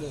的